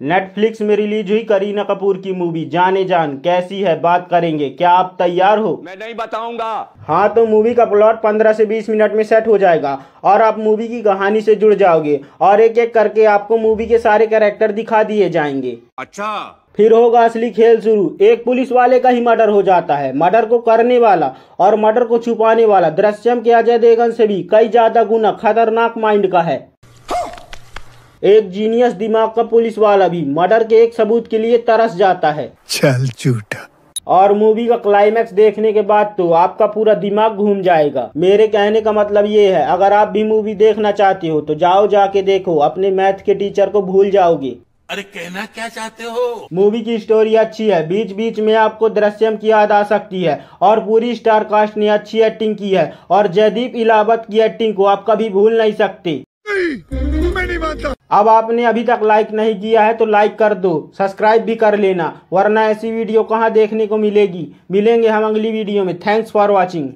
Netflix में release हुई करीना कपूर की मूवी जाने जान कैसी है बात करेंगे। क्या आप तैयार हो? मैं नहीं बताऊँगा। हाँ तो मूवी का प्लॉट 15 से 20 मिनट में सेट हो जाएगा और आप मूवी की कहानी से जुड़ जाओगे और एक एक करके आपको मूवी के सारे कैरेक्टर दिखा दिए जाएँगे। अच्छा। फिर होगा असली खेल शुरू। एक पुलिस वाले का ही मर्डर हो जाता है। मर्डर को करने वाला और मर्डर को छुपाने वाला दृश्यम के अजय देवगन से भी कई ज़्यादा गुना खतरनाक माइंड का है। एक जीनियस दिमाग का पुलिस वाला भी मर्डर के एक सबूत के लिए तरस जाता है। चल झूठा। और मूवी का क्लाइमैक्स देखने के बाद तो आपका पूरा दिमाग घूम जाएगा। मेरे कहने का मतलब ये है अगर आप भी मूवी देखना चाहते हो तो जाओ जाके देखो अपने मैथ के टीचर को भूल जाओगे। अरे कहना क्या चाहते हो? मूवी की स्टोरी अच्छी है बीच बीच में आपको दृश्यम की याद आ सकती है और पूरी स्टार कास्ट ने अच्छी एक्टिंग की है और जयदीप इलावत की एक्टिंग को आप कभी भूल नहीं सकते। मैं नहीं मानता। अब आपने अभी तक लाइक नहीं किया है तो लाइक कर दो सब्सक्राइब भी कर लेना, वरना ऐसी वीडियो कहाँ देखने को मिलेगी? मिलेंगे हम अगली वीडियो में। Thanks for watching